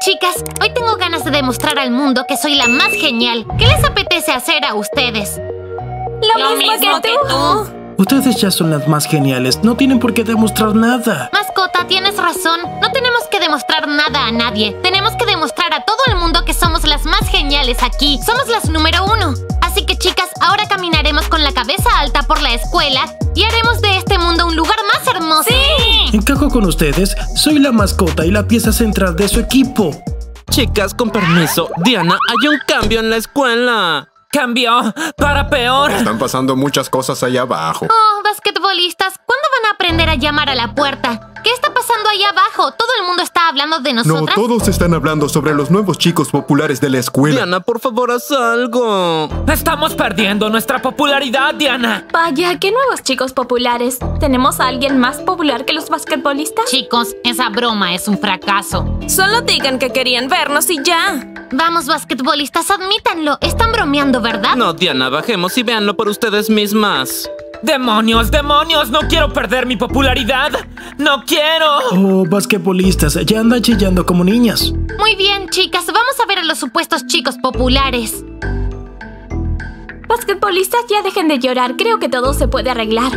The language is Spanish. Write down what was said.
Chicas, hoy tengo ganas de demostrar al mundo que soy la más genial. ¿Qué les apetece hacer a ustedes? Lo, mismo, que, tú. Ustedes ya son las más geniales, no tienen por qué demostrar nada. Mascota, tienes razón. No tenemos que demostrar nada a nadie. Tenemos que demostrar a todo el mundo que somos las más geniales aquí. Somos las número uno. Así que chicas, ahora caminaremos con la cabeza alta por la escuela y haremos de este mundo un lugar más hermoso. ¡Sí! Encajo con ustedes, soy la mascota y la pieza central de su equipo. Chicas, con permiso. Diana, hay un cambio en la escuela. Cambió para peor. Están pasando muchas cosas allá abajo. Oh, basquetbolistas, ¿cuándo van a aprender a llamar a la puerta? ¿Qué está pasando ahí abajo? Todo el mundo está hablando de No, nosotras. todos están hablando sobre los nuevos chicos populares de la escuela. Diana, por favor, haz algo. Estamos perdiendo nuestra popularidad, Diana. Vaya, qué nuevos chicos populares. ¿Tenemos a alguien más popular que los basquetbolistas? Chicos, esa broma es un fracaso. Solo digan que querían vernos y ya. Vamos, basquetbolistas, admítanlo. Están bromeando, ¿verdad? No, Diana, bajemos y véanlo por ustedes mismas. ¡Demonios, demonios! ¡No quiero perder mi popularidad! ¡No quiero! Oh, basquetbolistas, ya andan chillando como niñas. Muy bien, chicas, vamos a ver a los supuestos chicos populares. Basquetbolistas, ya dejen de llorar. Creo que todo se puede arreglar.